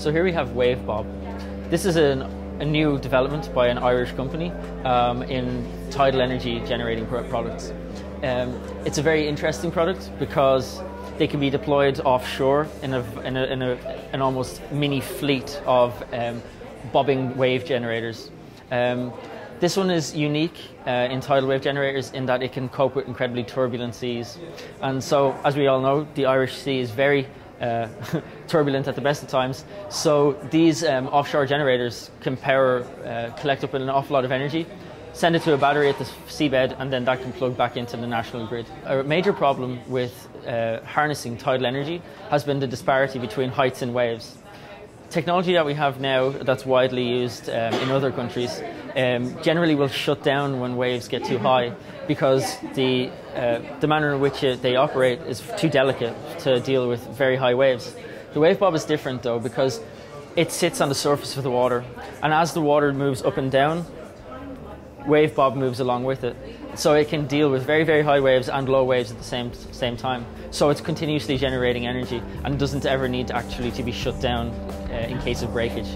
So here we have WaveBob. This is an, a new development by an Irish company um, in tidal energy generating products. Um, it's a very interesting product because they can be deployed offshore in, a, in, a, in a, an almost mini fleet of um, bobbing wave generators. Um, this one is unique uh, in tidal wave generators in that it can cope with incredibly turbulent seas. And so, as we all know, the Irish Sea is very uh, turbulent at the best of times. So these um, offshore generators can power, uh, collect up an awful lot of energy, send it to a battery at the seabed, and then that can plug back into the national grid. A major problem with uh, harnessing tidal energy has been the disparity between heights and waves technology that we have now that's widely used um, in other countries um, generally will shut down when waves get too high because the, uh, the manner in which it, they operate is too delicate to deal with very high waves. The Wavebob is different though because it sits on the surface of the water and as the water moves up and down, Wavebob moves along with it. So it can deal with very, very high waves and low waves at the same, same time. So it's continuously generating energy and doesn't ever need to actually to be shut down uh, in case of breakage.